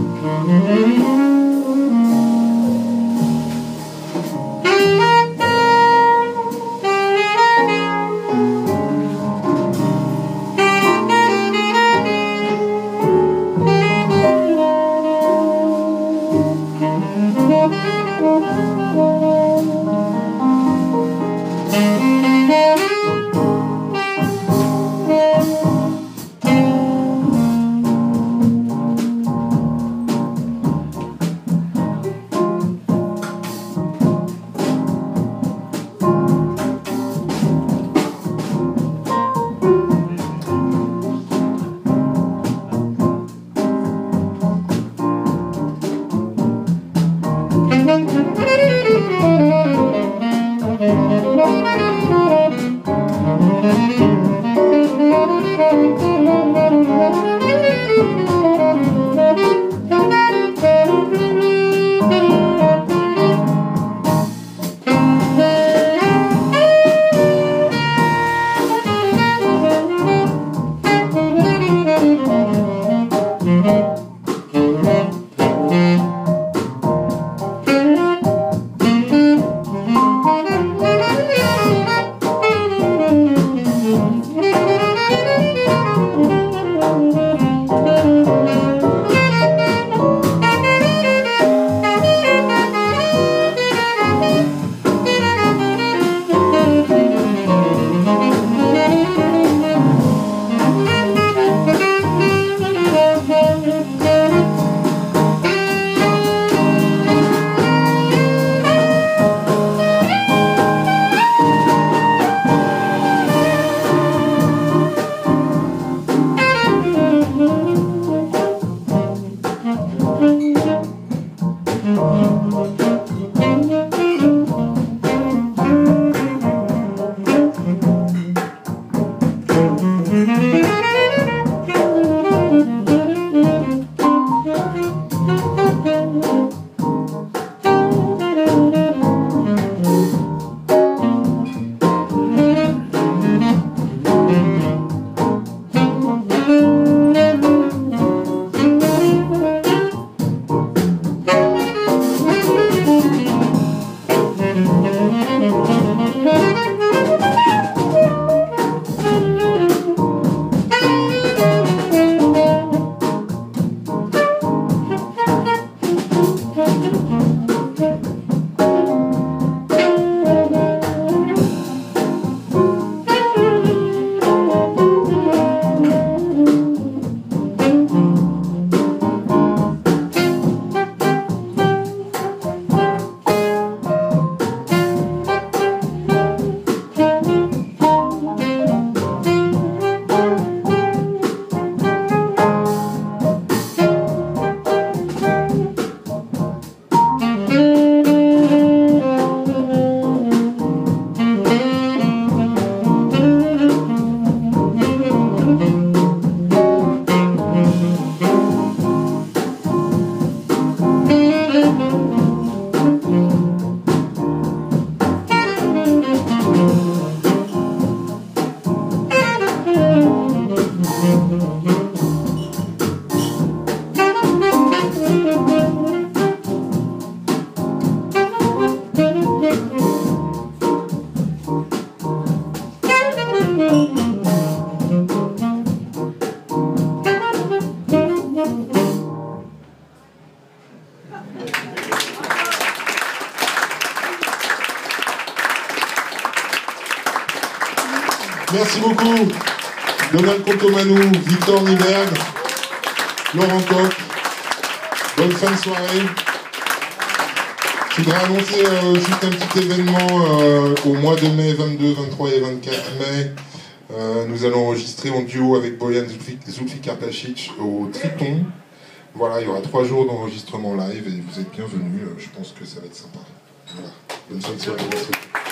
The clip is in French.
Mm-hmm. Thank you. Merci beaucoup. Donald Contomanou, Victor Niberg, Laurent Coq. Bonne fin de soirée. Je voudrais annoncer euh, juste un petit événement euh, au mois de mai 22, 23 et 24 mai. Euh, nous allons enregistrer en duo avec Boyan Zulfikar au Triton. Voilà, il y aura trois jours d'enregistrement live et vous êtes bienvenus. je pense que ça va être sympa. Voilà. Bonne fin de soirée.